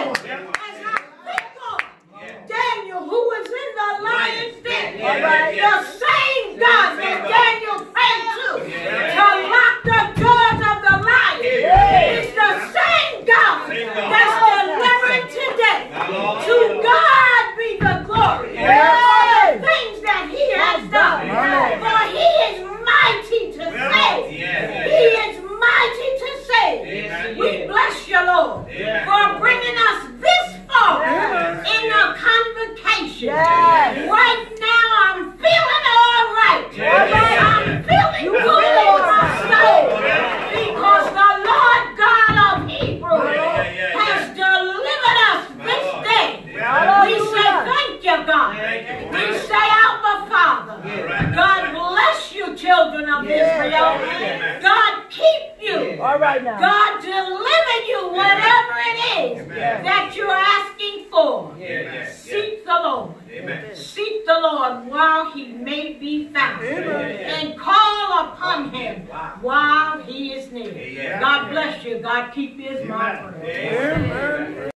day, as I think on Daniel, who was in the lion's den, the same God that Daniel prayed to, to lock the doors of the lion, is the same God that's delivered today. To God be the glory for the things that He has done. For He is mighty to save. He is mighty to save. We bless you, Lord, for bringing us this far in the convocation. Right now, I'm feeling all right. I'm feeling good in my soul because the Lord God of Hebrews has delivered us this day. We say thank you, God. We say Abba Father. God bless you, children of Israel. God keep you. All right now. God deliver you whatever it is that you're asking for. Seek the Lord. Seek the Lord while he may be found. And call upon him while he is near. God bless you. God keep you is my prayer. Amen.